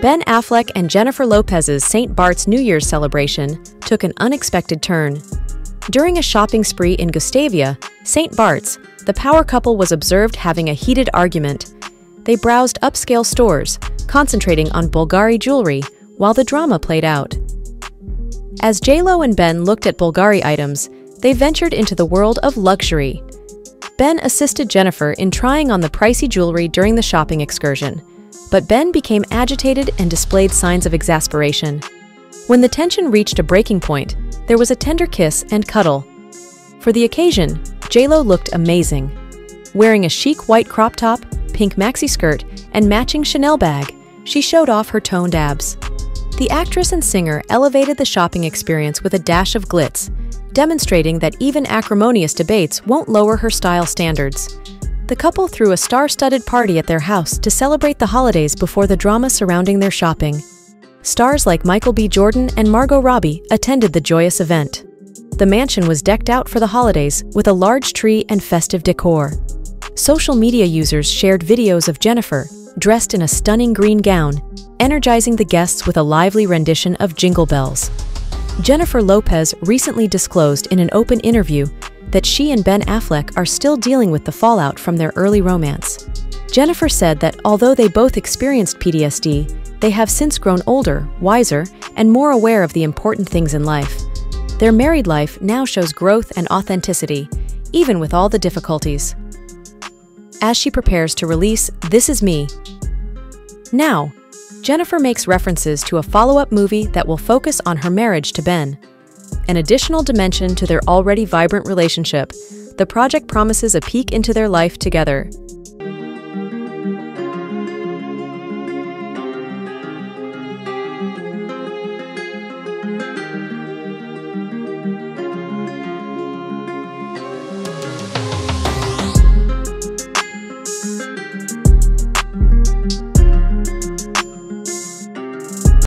Ben Affleck and Jennifer Lopez's St. Bart's New Year's celebration took an unexpected turn. During a shopping spree in Gustavia, St. Bart's, the power couple was observed having a heated argument. They browsed upscale stores, concentrating on Bulgari jewelry, while the drama played out. As JLo and Ben looked at Bulgari items, they ventured into the world of luxury. Ben assisted Jennifer in trying on the pricey jewelry during the shopping excursion, but Ben became agitated and displayed signs of exasperation. When the tension reached a breaking point, there was a tender kiss and cuddle. For the occasion, JLo looked amazing. Wearing a chic white crop top, pink maxi skirt, and matching Chanel bag, she showed off her toned abs. The actress and singer elevated the shopping experience with a dash of glitz, demonstrating that even acrimonious debates won't lower her style standards. The couple threw a star-studded party at their house to celebrate the holidays before the drama surrounding their shopping. Stars like Michael B. Jordan and Margot Robbie attended the joyous event. The mansion was decked out for the holidays with a large tree and festive decor. Social media users shared videos of Jennifer, dressed in a stunning green gown, energizing the guests with a lively rendition of Jingle Bells. Jennifer Lopez recently disclosed in an open interview that she and Ben Affleck are still dealing with the fallout from their early romance. Jennifer said that although they both experienced PTSD, they have since grown older, wiser, and more aware of the important things in life. Their married life now shows growth and authenticity, even with all the difficulties. As she prepares to release This Is Me. Now, Jennifer makes references to a follow up movie that will focus on her marriage to Ben. An additional dimension to their already vibrant relationship, the project promises a peek into their life together,